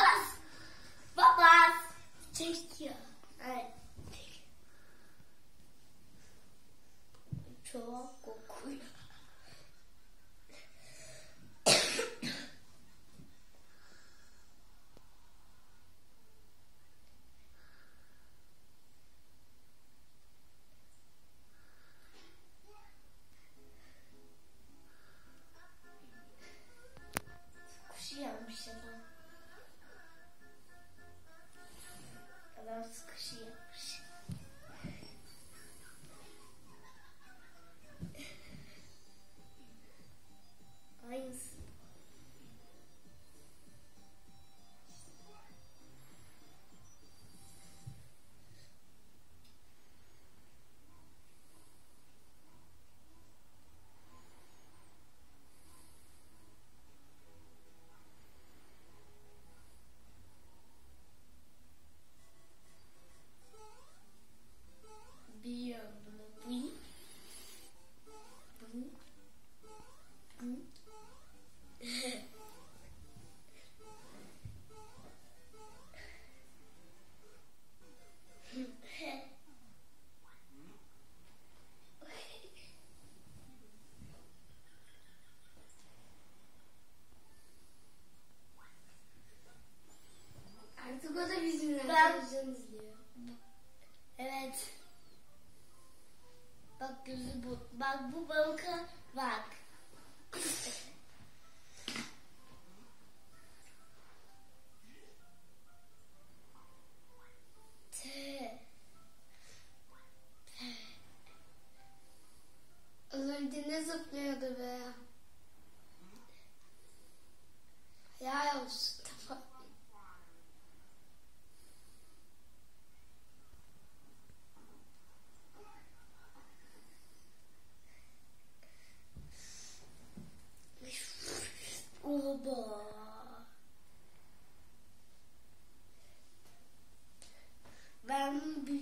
Papas! Papas! Take care. Alright. Take care. Chocolate. rozkrzyk Artık o da bizimle Ben-. Evet. Bak gözü bu. Bak bu balıka bak. Az önce ne zıplıyordu be? Ben biliyorum.